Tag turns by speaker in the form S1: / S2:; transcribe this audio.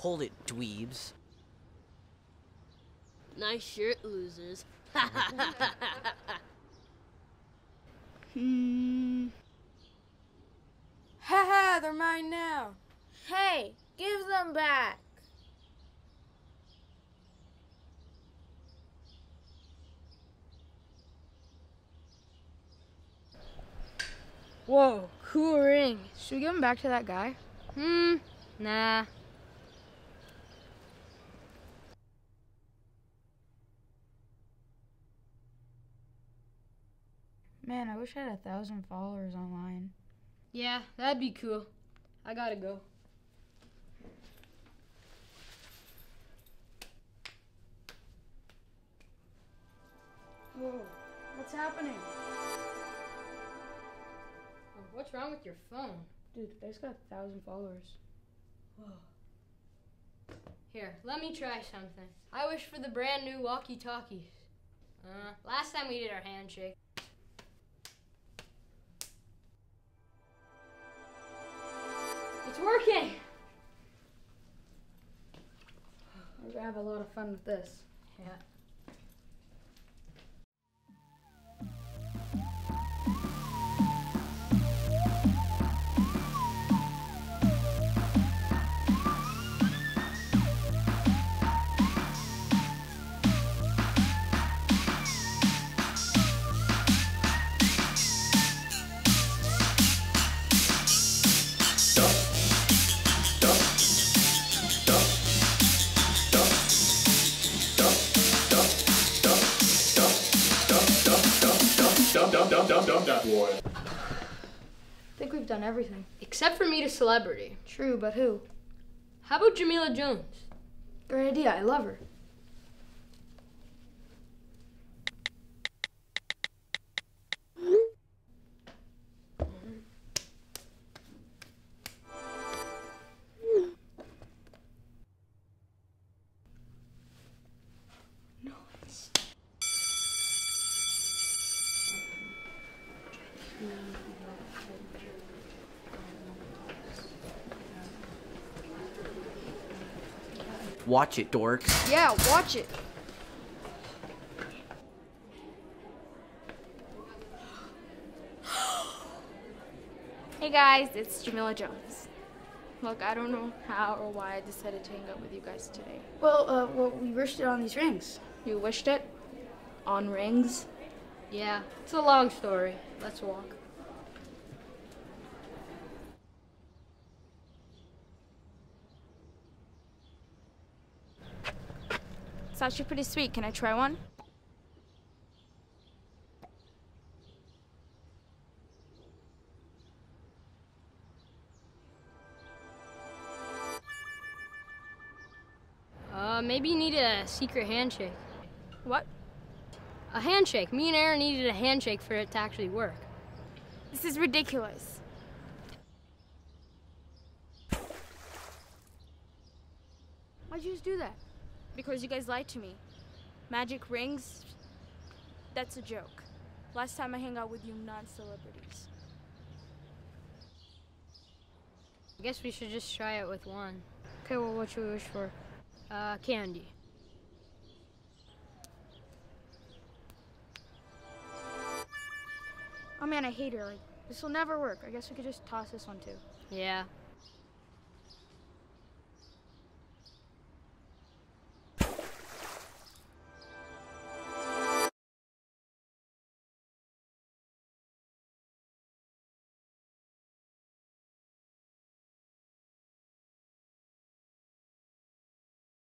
S1: Hold it, dweebs.
S2: Nice shirt, losers.
S3: Hmm.
S4: Haha, they're mine now.
S3: Hey, give them back.
S4: Whoa, cool ring. Should we give them back to that guy?
S2: hmm, nah.
S4: Man, I wish I had a thousand followers online.
S2: Yeah, that'd be cool. I gotta go.
S4: Whoa, what's happening?
S2: Oh, what's wrong with your phone?
S4: Dude, I just got a thousand followers.
S2: Here, let me try something. I wish for the brand new walkie talkies. Uh, last time we did our handshake. It's working!
S4: We're gonna have a lot of fun with this.
S2: Yeah.
S4: I think we've done everything.
S2: Except for meet a celebrity.
S4: True, but who?
S2: How about Jamila Jones?
S4: Great idea, I love her.
S1: Watch it, dorks.
S4: Yeah, watch it.
S3: Hey guys, it's Jamila Jones. Look, I don't know how or why I decided to hang out with you guys today.
S4: Well, uh, well, we wished it on these rings.
S3: You wished it? On rings?
S2: Yeah, it's a long story. Let's walk.
S3: It's actually pretty sweet. Can I try one?
S2: Uh, maybe you need a secret handshake.
S3: What?
S2: A handshake. Me and Aaron needed a handshake for it to actually work.
S3: This is ridiculous.
S4: Why'd you just do that?
S3: Because you guys lied to me. Magic rings? That's a joke. Last time I hang out with you non celebrities.
S2: I guess we should just try it with one.
S4: Okay, well, what should we wish for?
S2: Uh, candy.
S4: Oh man, I hate. Like, this will never work. I guess we could just toss this one too.
S2: Yeah,